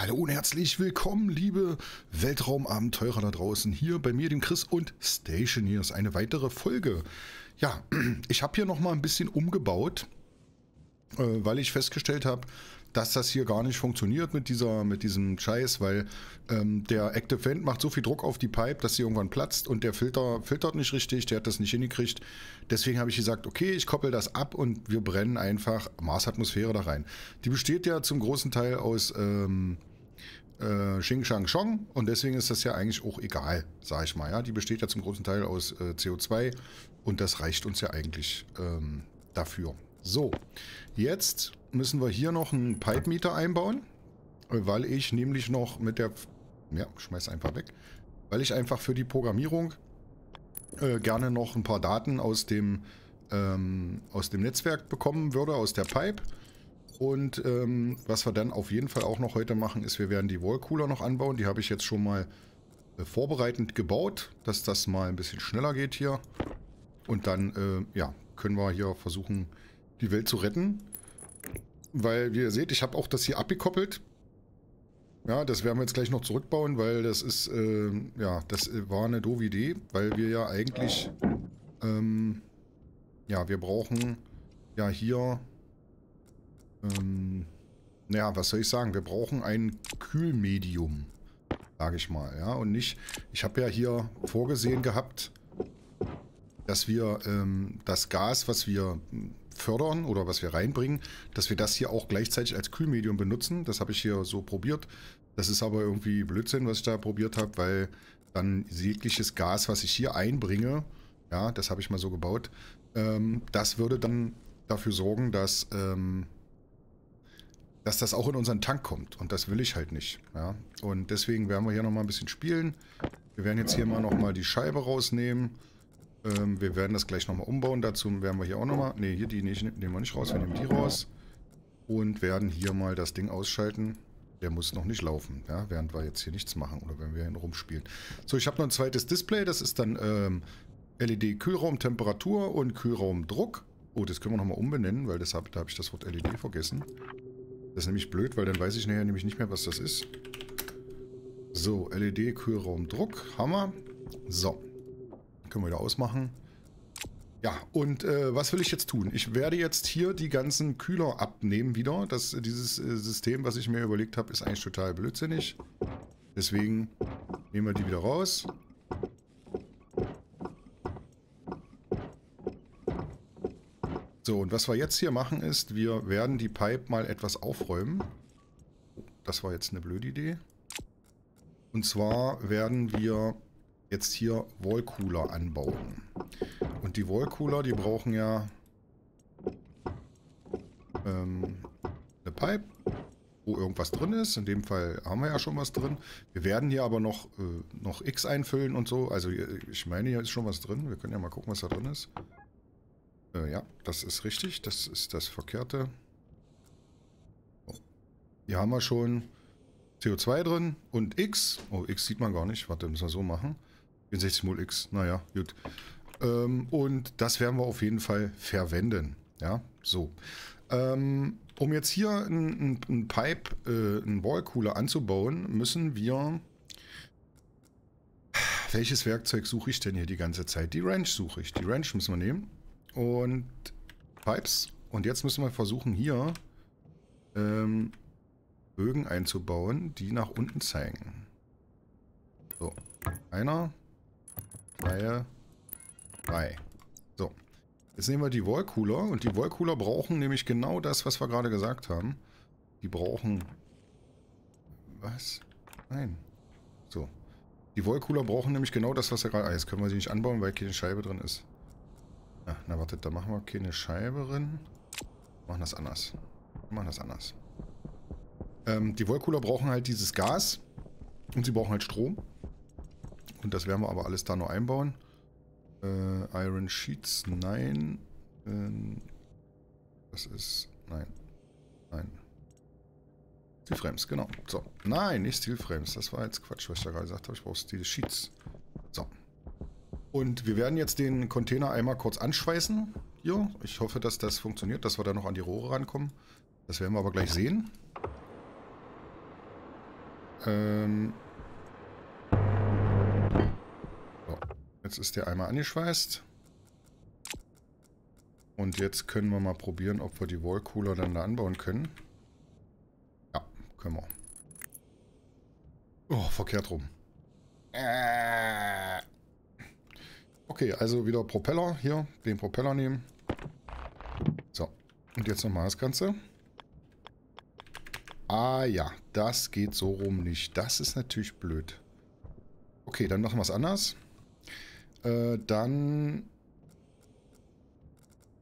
Hallo und herzlich willkommen, liebe Weltraumabenteurer da draußen. Hier bei mir, dem Chris und Station. Hier ist eine weitere Folge. Ja, ich habe hier nochmal ein bisschen umgebaut, äh, weil ich festgestellt habe, dass das hier gar nicht funktioniert mit dieser, mit diesem Scheiß, weil ähm, der Active Vent macht so viel Druck auf die Pipe, dass sie irgendwann platzt und der Filter filtert nicht richtig, der hat das nicht hingekriegt. Deswegen habe ich gesagt, okay, ich koppel das ab und wir brennen einfach Marsatmosphäre da rein. Die besteht ja zum großen Teil aus ähm, äh, Xing Shang Chong und deswegen ist das ja eigentlich auch egal, sage ich mal. Ja, die besteht ja zum großen Teil aus äh, CO2 und das reicht uns ja eigentlich ähm, dafür. So, jetzt müssen wir hier noch einen Pipe-Meter einbauen, weil ich nämlich noch mit der... Ja, schmeiß einfach weg. Weil ich einfach für die Programmierung äh, gerne noch ein paar Daten aus dem, ähm, aus dem Netzwerk bekommen würde, aus der Pipe. Und ähm, was wir dann auf jeden Fall auch noch heute machen, ist, wir werden die Wallcooler noch anbauen. Die habe ich jetzt schon mal äh, vorbereitend gebaut, dass das mal ein bisschen schneller geht hier. Und dann, äh, ja, können wir hier versuchen, die Welt zu retten. Weil, wie ihr seht, ich habe auch das hier abgekoppelt. Ja, das werden wir jetzt gleich noch zurückbauen, weil das ist, äh, ja, das war eine doofe Idee, weil wir ja eigentlich, ähm, ja, wir brauchen ja hier, ähm, naja, was soll ich sagen, wir brauchen ein Kühlmedium, sage ich mal, ja, und nicht, ich habe ja hier vorgesehen gehabt, dass wir ähm, das Gas, was wir fördern oder was wir reinbringen, dass wir das hier auch gleichzeitig als Kühlmedium benutzen. Das habe ich hier so probiert. Das ist aber irgendwie Blödsinn, was ich da probiert habe, weil dann jegliches Gas, was ich hier einbringe, ja, das habe ich mal so gebaut, ähm, das würde dann dafür sorgen, dass, ähm, dass das auch in unseren Tank kommt. Und das will ich halt nicht. Ja. Und deswegen werden wir hier nochmal ein bisschen spielen. Wir werden jetzt hier mal nochmal die Scheibe rausnehmen. Ähm, wir werden das gleich nochmal umbauen. Dazu werden wir hier auch nochmal... Ne, hier die nicht, nehmen wir nicht raus. Wir nehmen die raus. Und werden hier mal das Ding ausschalten. Der muss noch nicht laufen, ja, während wir jetzt hier nichts machen oder wenn wir hier rumspielen. So, ich habe noch ein zweites Display. Das ist dann ähm, LED Kühlraumtemperatur und Kühlraumdruck. Oh, das können wir nochmal umbenennen, weil das da habe ich das Wort LED vergessen. Das ist nämlich blöd, weil dann weiß ich nachher nämlich nicht mehr, was das ist. So, LED Kühlraumdruck. Hammer. So. Können wir wieder ausmachen. Ja, und äh, was will ich jetzt tun? Ich werde jetzt hier die ganzen Kühler abnehmen wieder. Das, dieses äh, System, was ich mir überlegt habe, ist eigentlich total blödsinnig. Deswegen nehmen wir die wieder raus. So, und was wir jetzt hier machen ist, wir werden die Pipe mal etwas aufräumen. Das war jetzt eine blöde Idee. Und zwar werden wir jetzt hier Wallcooler anbauen. Und die Wallcooler, die brauchen ja ähm, eine Pipe, wo irgendwas drin ist. In dem Fall haben wir ja schon was drin. Wir werden hier aber noch, äh, noch X einfüllen und so. Also ich meine, hier ist schon was drin. Wir können ja mal gucken, was da drin ist. Äh, ja, das ist richtig. Das ist das Verkehrte. So. Hier haben wir schon CO2 drin und X. Oh, X sieht man gar nicht. Warte, müssen wir so machen. 64 Mol X, naja, gut. Ähm, und das werden wir auf jeden Fall verwenden. Ja, so. Ähm, um jetzt hier ein, ein, ein Pipe, äh, einen Wallcooler anzubauen, müssen wir... Welches Werkzeug suche ich denn hier die ganze Zeit? Die Wrench suche ich. Die Wrench müssen wir nehmen. Und Pipes. Und jetzt müssen wir versuchen, hier ähm, Bögen einzubauen, die nach unten zeigen. So, einer. Reihe 3. So. Jetzt nehmen wir die Wallcooler und die Wallcooler brauchen nämlich genau das, was wir gerade gesagt haben. Die brauchen... Was? Nein. So. Die Wallcooler brauchen nämlich genau das, was wir gerade... Ah, jetzt können wir sie nicht anbauen, weil keine Scheibe drin ist. Ja, na wartet, da machen wir keine Scheibe drin. Machen das anders. Machen das anders. Ähm, die Wallcooler brauchen halt dieses Gas und sie brauchen halt Strom. Und das werden wir aber alles da noch einbauen. Äh, Iron Sheets, nein. Ähm, das ist, nein. Nein. Steel Frames, genau. So. Nein, nicht Steel Frames. Das war jetzt Quatsch, was ich da gerade gesagt habe. Ich brauche Steel Sheets. So. Und wir werden jetzt den Container einmal kurz anschweißen. Hier. Ich hoffe, dass das funktioniert, dass wir da noch an die Rohre rankommen. Das werden wir aber gleich sehen. Ähm. So, jetzt ist der einmal angeschweißt. Und jetzt können wir mal probieren, ob wir die Wallcooler dann da anbauen können. Ja, können wir. Oh, verkehrt rum. Äh. Okay, also wieder Propeller. Hier, den Propeller nehmen. So, und jetzt nochmal das Ganze. Ah ja, das geht so rum nicht. Das ist natürlich blöd. Okay, dann machen wir es anders. Äh, dann...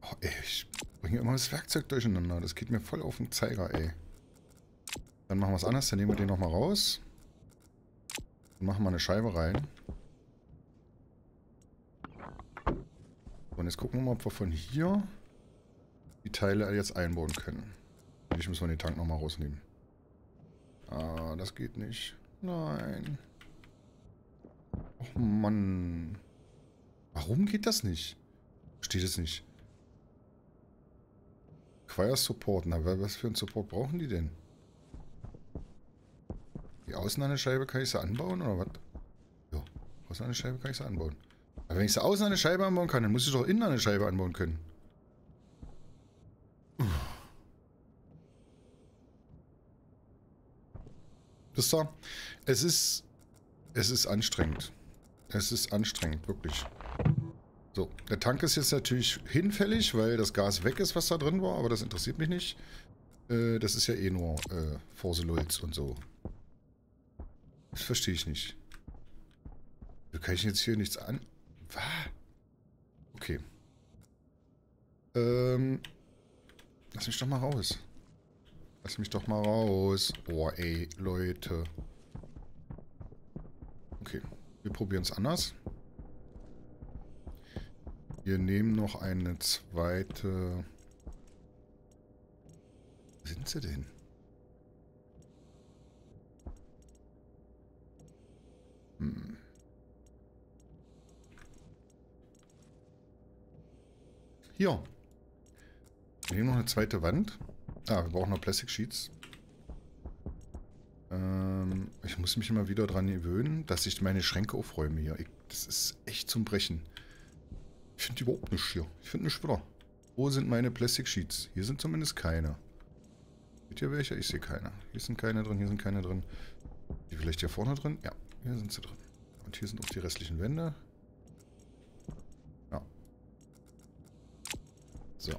Oh, ey, ich bringe immer das Werkzeug durcheinander. Das geht mir voll auf den Zeiger, ey. Dann machen wir es anders. Dann nehmen wir den nochmal raus. Dann machen wir eine Scheibe rein. Und jetzt gucken wir mal, ob wir von hier die Teile jetzt einbauen können. Ich muss mal den Tank nochmal rausnehmen. Ah, das geht nicht. Nein. Och Mann. Warum geht das nicht? Steht es nicht. Choir Support. Na, was für einen Support brauchen die denn? Die Außenanscheibe kann ich sie anbauen, oder was? Ja, Außenanscheibe kann ich sie anbauen. Aber wenn ich sie außen eine Scheibe anbauen kann, dann muss ich doch innen eine Scheibe anbauen können. Wisst ihr? Es ist, es ist anstrengend. Es ist anstrengend, wirklich. So, der Tank ist jetzt natürlich hinfällig, weil das Gas weg ist, was da drin war, aber das interessiert mich nicht. Äh, das ist ja eh nur äh, Forselulz und so. Das verstehe ich nicht. Wie kann ich jetzt hier nichts an... Was? Okay. Ähm. Lass mich doch mal raus. Lass mich doch mal raus. Oh, ey, Leute. Okay. Wir probieren es anders. Wir nehmen noch eine zweite... Wo sind sie denn? Hier. Wir nehmen noch eine zweite Wand. Ah, wir brauchen noch Plastic Sheets. Ähm, ich muss mich immer wieder daran gewöhnen, dass ich meine Schränke aufräume hier. Ich, das ist echt zum Brechen. Ich finde überhaupt nichts hier. Ich finde nichts wieder. Wo sind meine Plastic Sheets? Hier sind zumindest keine. Seht ihr welche? Ich sehe keine. Hier sind keine drin, hier sind keine drin. Die vielleicht hier vorne drin? Ja, hier sind sie drin. Und hier sind auch die restlichen Wände. So.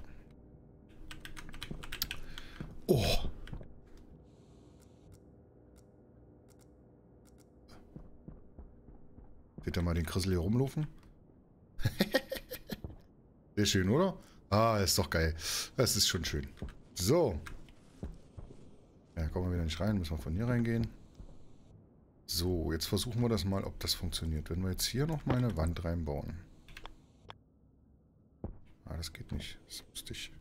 Oh. Seht mal den Krissel hier rumlaufen? Sehr schön, oder? Ah, ist doch geil. Das ist schon schön. So. Ja, kommen wir wieder nicht rein. Müssen wir von hier reingehen. So, jetzt versuchen wir das mal, ob das funktioniert. Wenn wir jetzt hier noch mal eine Wand reinbauen. Ah, das geht nicht. Das wusste ich.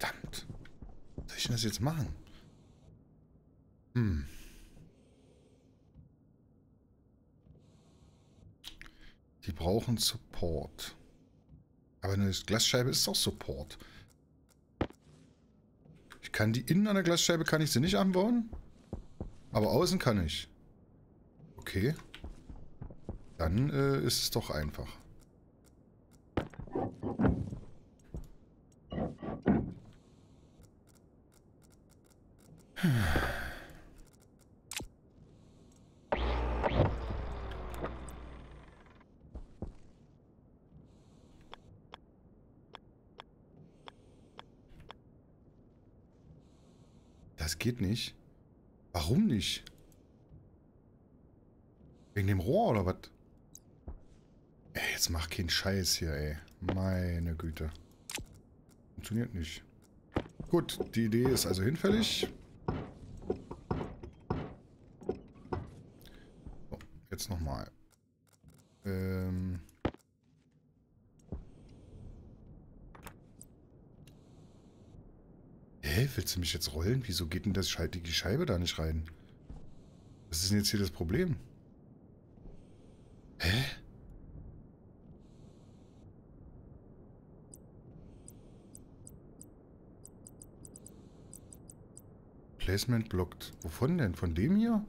Verdammt. Was soll ich denn das jetzt machen? Hm. Die brauchen Support. Aber eine Glasscheibe ist doch Support. Kann die innen an der Glasscheibe kann ich sie nicht anbauen? Aber außen kann ich. Okay. Dann äh, ist es doch einfach. Hm. Nicht. Warum nicht? Wegen dem Rohr oder was? Ey, jetzt mach keinen Scheiß hier, ey. Meine Güte. Funktioniert nicht. Gut, die Idee ist also hinfällig. So, jetzt nochmal. Ähm... willst du mich jetzt rollen? Wieso geht denn das Scheibe, die Scheibe da nicht rein? Was ist denn jetzt hier das Problem? Hä? Placement blockt. Wovon denn? Von dem hier?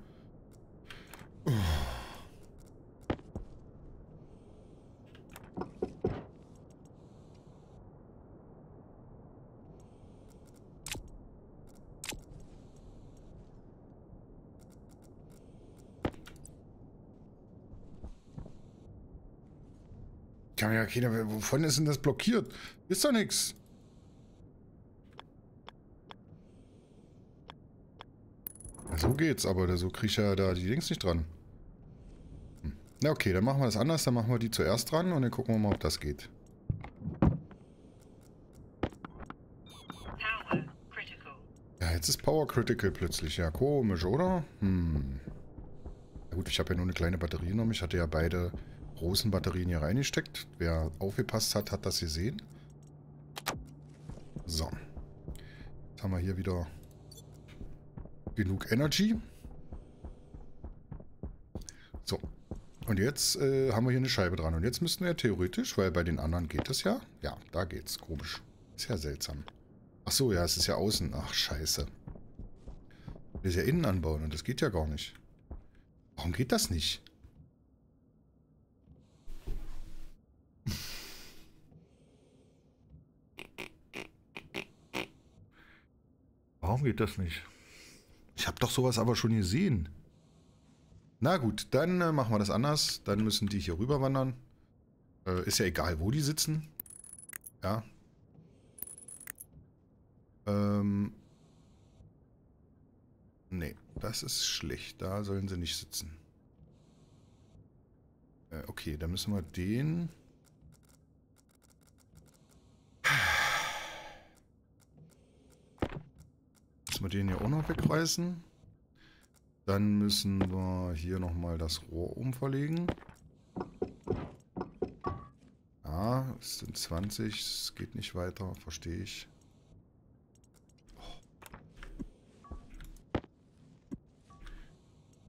Oh. Kann ja keiner, wovon ist denn das blockiert? Ist doch nichts. So geht's, aber so kriege ich ja da die Links nicht dran. Hm. Na okay, dann machen wir das anders. Dann machen wir die zuerst dran und dann gucken wir mal, ob das geht. Ja, jetzt ist Power Critical plötzlich. Ja, komisch, oder? Hm. Na gut, ich habe ja nur eine kleine Batterie genommen. Ich hatte ja beide großen Batterien hier reingesteckt. Wer aufgepasst hat, hat das gesehen. So. Jetzt haben wir hier wieder genug Energy. So. Und jetzt äh, haben wir hier eine Scheibe dran. Und jetzt müssten wir theoretisch, weil bei den anderen geht das ja. Ja, da geht's. Komisch. Ist ja seltsam. Ach so, ja, es ist ja außen. Ach, scheiße. Wir ist ja innen anbauen und das geht ja gar nicht. Warum geht das nicht? Warum geht das nicht? Ich habe doch sowas aber schon gesehen. Na gut, dann äh, machen wir das anders. Dann müssen die hier rüber wandern. Äh, ist ja egal, wo die sitzen. Ja. Ähm. Nee, das ist schlecht. Da sollen sie nicht sitzen. Äh, okay, dann müssen wir den... müssen wir den hier auch noch wegreißen. Dann müssen wir hier nochmal das Rohr umverlegen. Ja, es sind 20, es geht nicht weiter, verstehe ich.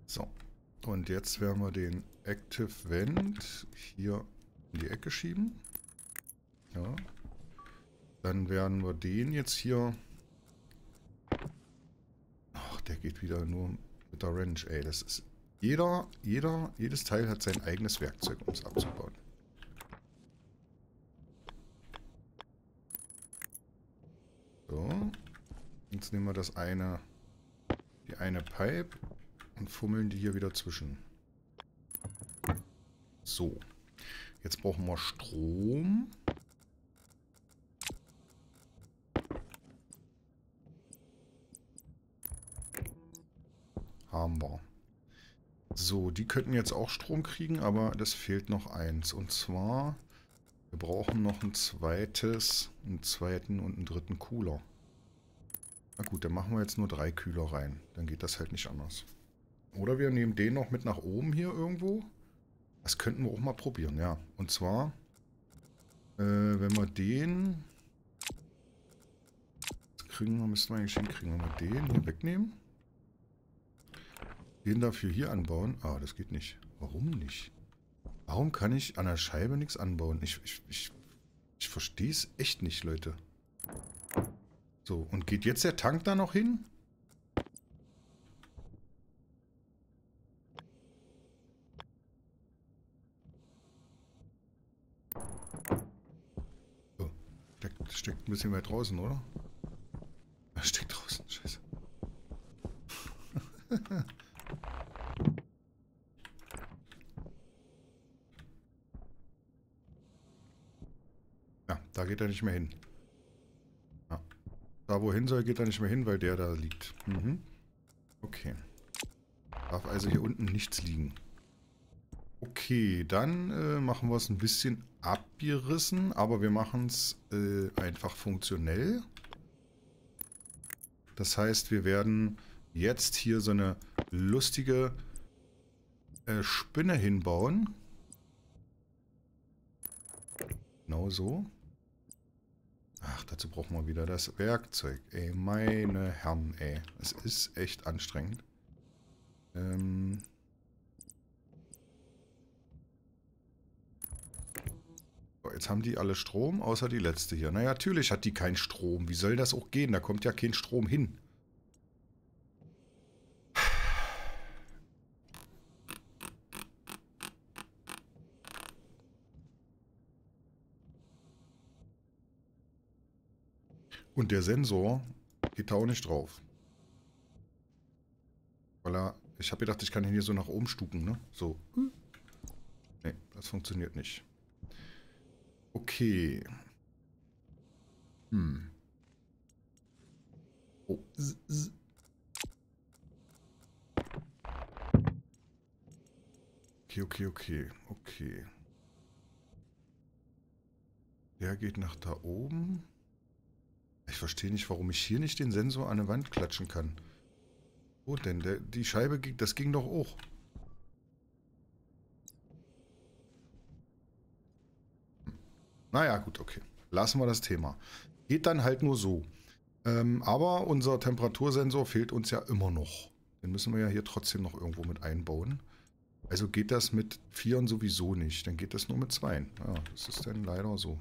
So, und jetzt werden wir den Active Vent hier in die Ecke schieben. Ja. Dann werden wir den jetzt hier geht wieder nur mit der Wrench. Ey, das ist... Jeder, jeder, jedes Teil hat sein eigenes Werkzeug, um es abzubauen. So. Jetzt nehmen wir das eine, die eine Pipe und fummeln die hier wieder zwischen. So. Jetzt brauchen wir Strom. Haben wir. So, die könnten jetzt auch Strom kriegen, aber das fehlt noch eins. Und zwar, wir brauchen noch ein zweites, einen zweiten und einen dritten Cooler. Na gut, dann machen wir jetzt nur drei Kühler rein. Dann geht das halt nicht anders. Oder wir nehmen den noch mit nach oben hier irgendwo. Das könnten wir auch mal probieren, ja. Und zwar, äh, wenn wir den... Das kriegen wir, müssten wir eigentlich hinkriegen. Wenn wir den hier wegnehmen. Den dafür hier anbauen? Ah, das geht nicht. Warum nicht? Warum kann ich an der Scheibe nichts anbauen? Ich, ich, ich, ich verstehe es echt nicht, Leute. So, und geht jetzt der Tank da noch hin? Oh, steckt, steckt ein bisschen weit draußen, oder? Er steckt draußen, scheiße. Da geht er nicht mehr hin. Ja. Da wohin soll, geht er nicht mehr hin, weil der da liegt. Mhm. Okay. Darf also hier unten nichts liegen. Okay, dann äh, machen wir es ein bisschen abgerissen, aber wir machen es äh, einfach funktionell. Das heißt, wir werden jetzt hier so eine lustige äh, Spinne hinbauen. Genau so. Dazu brauchen wir wieder das Werkzeug. Ey, meine Herren, ey. Es ist echt anstrengend. Ähm... Jetzt haben die alle Strom, außer die letzte hier. Na, natürlich hat die keinen Strom. Wie soll das auch gehen? Da kommt ja kein Strom hin. Und der Sensor geht da auch nicht drauf. Weil er, ich habe gedacht, ich kann ihn hier so nach oben stuken, ne? So. Ne, das funktioniert nicht. Okay. Hm. Oh. Okay, okay, okay, okay. Der geht nach da oben. Verstehe nicht, warum ich hier nicht den Sensor an der Wand klatschen kann. Wo denn? Der, die Scheibe, ging, das ging doch. Hm. Naja, gut, okay. Lassen wir das Thema. Geht dann halt nur so. Ähm, aber unser Temperatursensor fehlt uns ja immer noch. Den müssen wir ja hier trotzdem noch irgendwo mit einbauen. Also geht das mit Vieren sowieso nicht. Dann geht das nur mit Zweien. Ja, das ist dann leider so.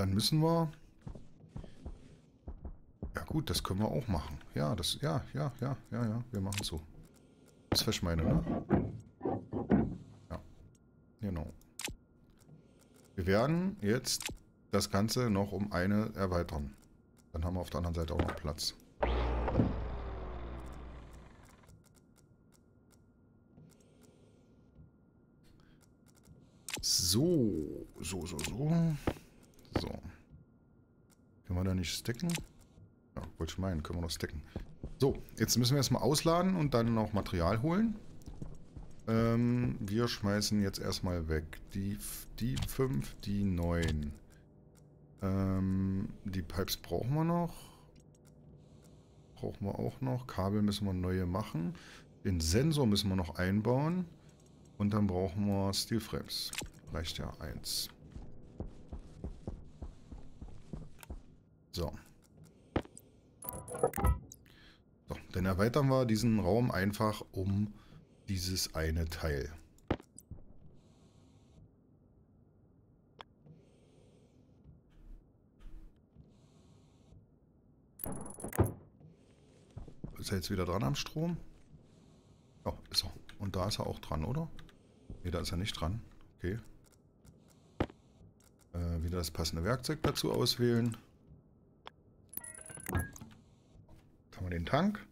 Dann müssen wir... Ja gut, das können wir auch machen. Ja, das... Ja, ja, ja, ja, ja. Wir machen so. Das was ich meine, ne? Ja. Genau. Wir werden jetzt das Ganze noch um eine erweitern. Dann haben wir auf der anderen Seite auch noch Platz. So, so, so, so. So. Können wir da nicht stacken? Ja, wollte ich meinen, können wir noch stacken. So, jetzt müssen wir erstmal ausladen und dann noch Material holen. Ähm, wir schmeißen jetzt erstmal weg. Die, die 5, die 9. Ähm, die Pipes brauchen wir noch. Brauchen wir auch noch. Kabel müssen wir neue machen. Den Sensor müssen wir noch einbauen. Und dann brauchen wir Steel Frames. Reicht ja eins. So. So, dann erweitern wir diesen Raum einfach um dieses eine Teil. Ist er jetzt wieder dran am Strom? Ja, ist er. Und da ist er auch dran, oder? Ne, da ist er nicht dran. Okay. Äh, wieder das passende Werkzeug dazu auswählen. Haben wir den Tank.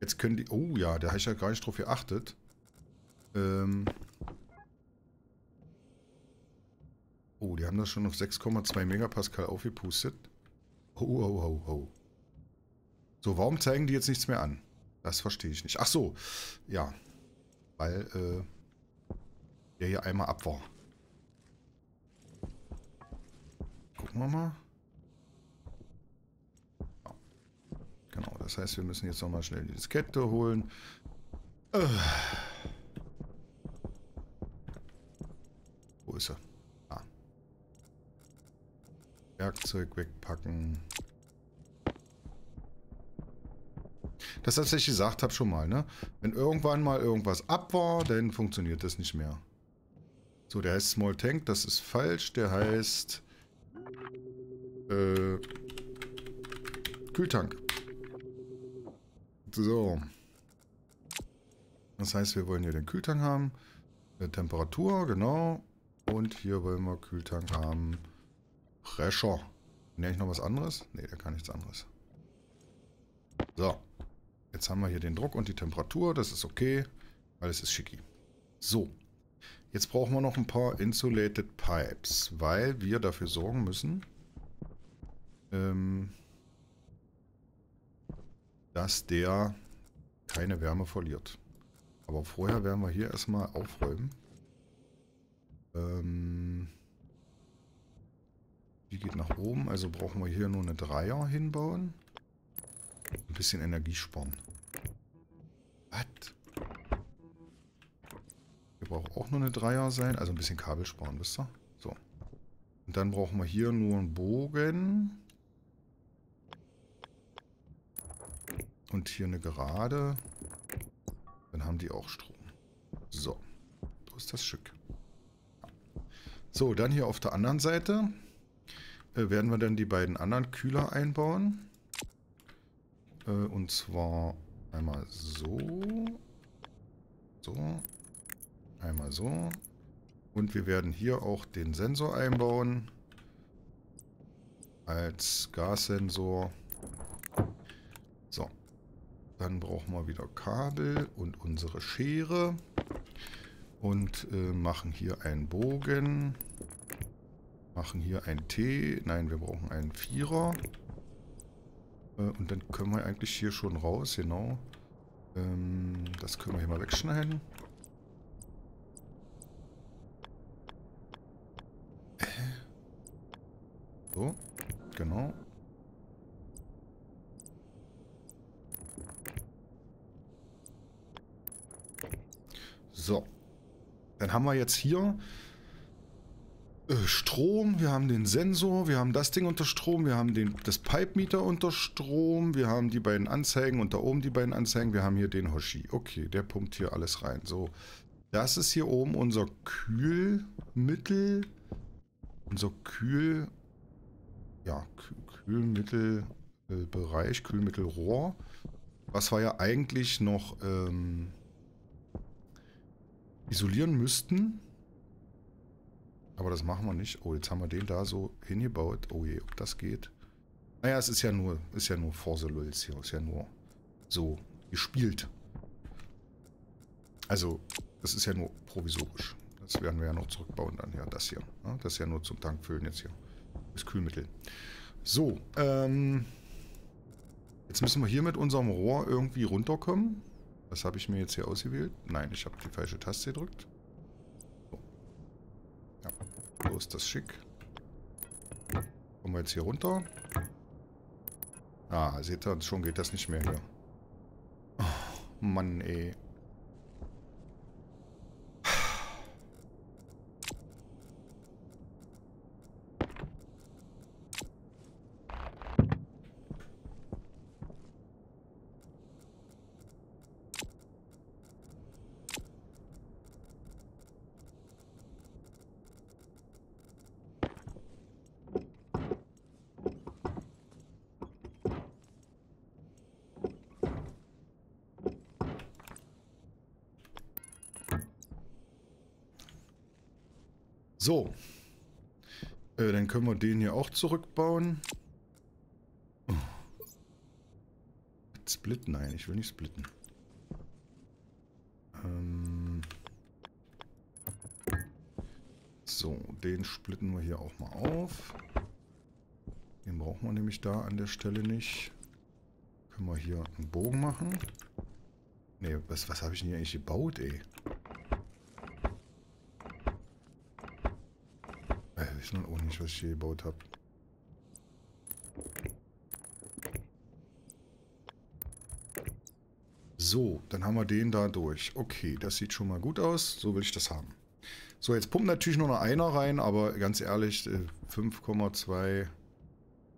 Jetzt können die... Oh ja, da habe ich ja gar nicht drauf geachtet. Ähm... Oh, die haben das schon auf 6,2 Megapascal aufgepustet. Oh, oh, oh, oh. So, warum zeigen die jetzt nichts mehr an? Das verstehe ich nicht. Ach so, ja. Weil, äh, der hier einmal ab war. Gucken wir mal. Genau, das heißt, wir müssen jetzt nochmal schnell die Diskette holen. Äh. Wo ist er? Ah. Werkzeug wegpacken. Das, was ich gesagt habe schon mal, ne? Wenn irgendwann mal irgendwas ab war, dann funktioniert das nicht mehr. So, der heißt Small Tank, das ist falsch. Der heißt... Äh, Kühltank. So. Das heißt, wir wollen hier den Kühltank haben. Temperatur, genau. Und hier wollen wir Kühltank haben. Pressure. Nenne ich noch was anderes? Ne, der kann nichts anderes. So. Jetzt haben wir hier den Druck und die Temperatur. Das ist okay. Alles ist schicki. So. Jetzt brauchen wir noch ein paar Insulated Pipes, weil wir dafür sorgen müssen, ähm, dass der keine Wärme verliert. Aber vorher werden wir hier erstmal aufräumen. Ähm, die geht nach oben, also brauchen wir hier nur eine Dreier hinbauen. Ein bisschen Energie sparen. Was? Hier braucht auch nur eine Dreier sein, also ein bisschen Kabel sparen, wisst ihr? So. Und dann brauchen wir hier nur einen Bogen. Und hier eine Gerade. Dann haben die auch Strom. So. Wo ist das Stück? So, dann hier auf der anderen Seite äh, werden wir dann die beiden anderen Kühler einbauen. Äh, und zwar einmal so. So. Einmal so. Und wir werden hier auch den Sensor einbauen. Als Gassensor. Dann brauchen wir wieder Kabel und unsere Schere. Und äh, machen hier einen Bogen. Machen hier ein T. Nein, wir brauchen einen Vierer. Äh, und dann können wir eigentlich hier schon raus, genau. Ähm, das können wir hier mal wegschneiden. So, genau. So. Dann haben wir jetzt hier äh, Strom, wir haben den Sensor, wir haben das Ding unter Strom, wir haben den, das Pipe-Meter unter Strom, wir haben die beiden Anzeigen und da oben die beiden Anzeigen, wir haben hier den Hoshi. Okay, der pumpt hier alles rein. So, das ist hier oben unser Kühlmittel, unser Kühl, ja, Kühlmittelbereich, Kühlmittelrohr, was wir ja eigentlich noch ähm, isolieren müssten. Aber das machen wir nicht. Oh, jetzt haben wir den da so hingebaut. Oh je, ob das geht. Naja, es ist ja nur, ist ja nur Force Lulz hier. Ist ja nur so gespielt. Also, das ist ja nur provisorisch. Das werden wir ja noch zurückbauen dann. Ja, das hier. Das ist ja nur zum Tankfüllen jetzt hier. Das Kühlmittel. So, ähm... Jetzt müssen wir hier mit unserem Rohr irgendwie runterkommen. Was habe ich mir jetzt hier ausgewählt? Nein, ich habe die falsche Taste gedrückt. So. Ja, so ist das schick. Kommen wir jetzt hier runter. Ah, seht ihr, schon geht das nicht mehr hier. Oh, Mann, ey. So. Äh, dann können wir den hier auch zurückbauen. Oh. Splitten? Nein, ich will nicht splitten. Ähm so, den splitten wir hier auch mal auf. Den brauchen wir nämlich da an der Stelle nicht. Können wir hier einen Bogen machen. Ne, was, was habe ich denn hier eigentlich gebaut, ey? Nun auch nicht, was ich hier gebaut habe. So, dann haben wir den da durch. Okay, das sieht schon mal gut aus. So will ich das haben. So, jetzt pumpt natürlich nur noch einer rein, aber ganz ehrlich, 5,2... Äh,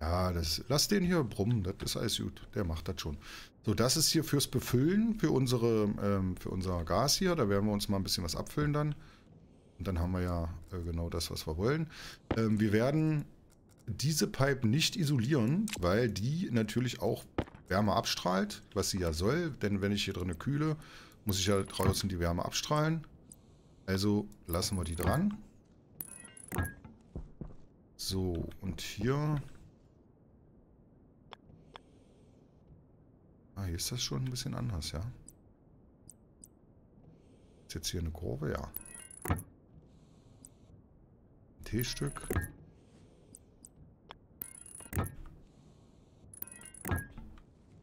ja, das, lass den hier brummen, das ist alles gut. Der macht das schon. So, das ist hier fürs Befüllen, für, unsere, ähm, für unser Gas hier. Da werden wir uns mal ein bisschen was abfüllen dann. Und dann haben wir ja äh, genau das, was wir wollen. Ähm, wir werden diese Pipe nicht isolieren, weil die natürlich auch Wärme abstrahlt, was sie ja soll. Denn wenn ich hier drin kühle, muss ich ja draußen die Wärme abstrahlen. Also lassen wir die dran. So, und hier... Ah, hier ist das schon ein bisschen anders, ja. Ist jetzt hier eine Kurve? Ja. T-Stück.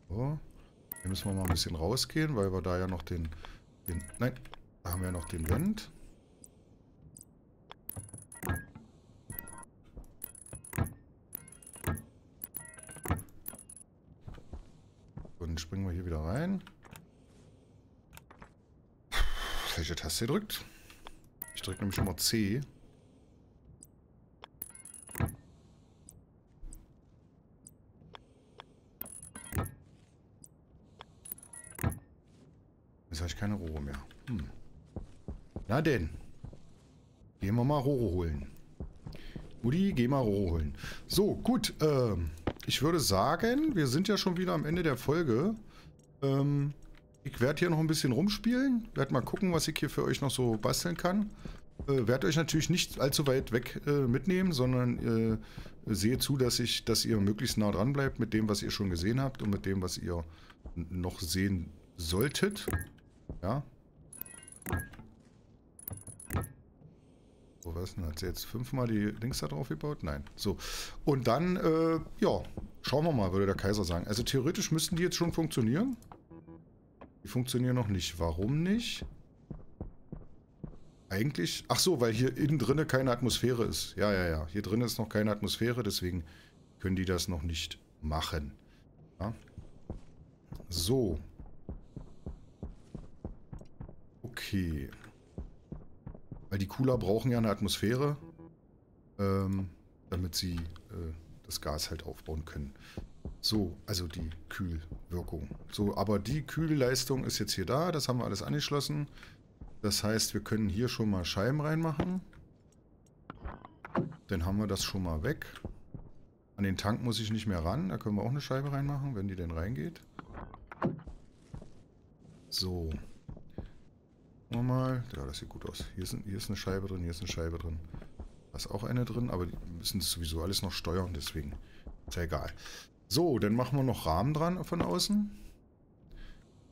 So. Hier müssen wir mal ein bisschen rausgehen, weil wir da ja noch den... den nein, da haben wir ja noch den Vent. Und dann springen wir hier wieder rein. Welche Taste drückt? Ich drücke nämlich immer C. keine Rohre mehr. Hm. Na denn. Gehen wir mal Rohre holen. Mutti, geh mal Rohre holen. So, gut. Ähm, ich würde sagen, wir sind ja schon wieder am Ende der Folge. Ähm, ich werde hier noch ein bisschen rumspielen. Werde mal gucken, was ich hier für euch noch so basteln kann. Äh, werde euch natürlich nicht allzu weit weg äh, mitnehmen, sondern äh, sehe zu, dass, ich, dass ihr möglichst nah dran bleibt mit dem, was ihr schon gesehen habt und mit dem, was ihr noch sehen solltet. Ja. So, was denn? Hat sie jetzt fünfmal die Links da drauf gebaut? Nein. So. Und dann, äh, ja, schauen wir mal, würde der Kaiser sagen. Also theoretisch müssten die jetzt schon funktionieren. Die funktionieren noch nicht. Warum nicht? Eigentlich... Ach so, weil hier innen drinne keine Atmosphäre ist. Ja, ja, ja. Hier drin ist noch keine Atmosphäre, deswegen können die das noch nicht machen. Ja. So. Okay. Weil die Cooler brauchen ja eine Atmosphäre, ähm, damit sie äh, das Gas halt aufbauen können. So, also die Kühlwirkung. So, aber die Kühlleistung ist jetzt hier da. Das haben wir alles angeschlossen. Das heißt, wir können hier schon mal Scheiben reinmachen. Dann haben wir das schon mal weg. An den Tank muss ich nicht mehr ran. Da können wir auch eine Scheibe reinmachen, wenn die denn reingeht. So. Mal. Ja, das sieht gut aus. Hier ist, hier ist eine Scheibe drin, hier ist eine Scheibe drin. Da ist auch eine drin, aber die müssen das sowieso alles noch steuern, deswegen ist ja egal. So, dann machen wir noch Rahmen dran von außen.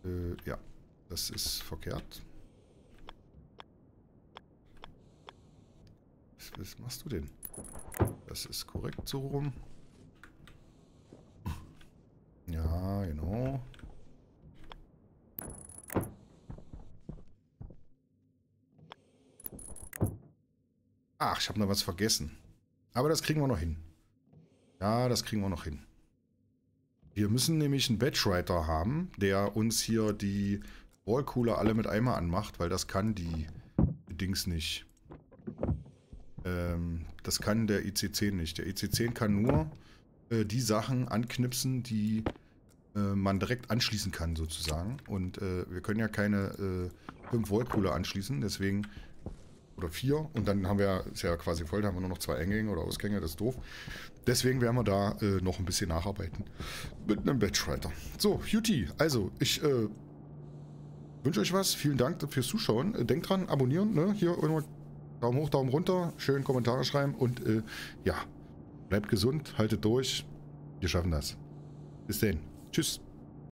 Äh, ja, das ist verkehrt. Was, was machst du denn? Das ist korrekt so rum. Ja, genau. Ach, ich habe noch was vergessen. Aber das kriegen wir noch hin. Ja, das kriegen wir noch hin. Wir müssen nämlich einen Batchwriter haben, der uns hier die Wallcooler alle mit einmal anmacht, weil das kann die Dings nicht. Ähm, das kann der IC10 nicht. Der IC10 kann nur äh, die Sachen anknipsen, die äh, man direkt anschließen kann sozusagen. Und äh, wir können ja keine äh, 5 Volt Cooler anschließen, deswegen oder vier und dann haben wir, ist ja quasi voll, da haben wir nur noch zwei Eingänge oder Ausgänge, das ist doof. Deswegen werden wir da äh, noch ein bisschen nacharbeiten mit einem Batchwriter. So, Hutie, also ich äh, wünsche euch was, vielen Dank fürs Zuschauen. Äh, denkt dran, abonnieren, ne? hier irgendwo Daumen hoch, Daumen runter, schön Kommentare schreiben und äh, ja, bleibt gesund, haltet durch, wir schaffen das. Bis dann, tschüss.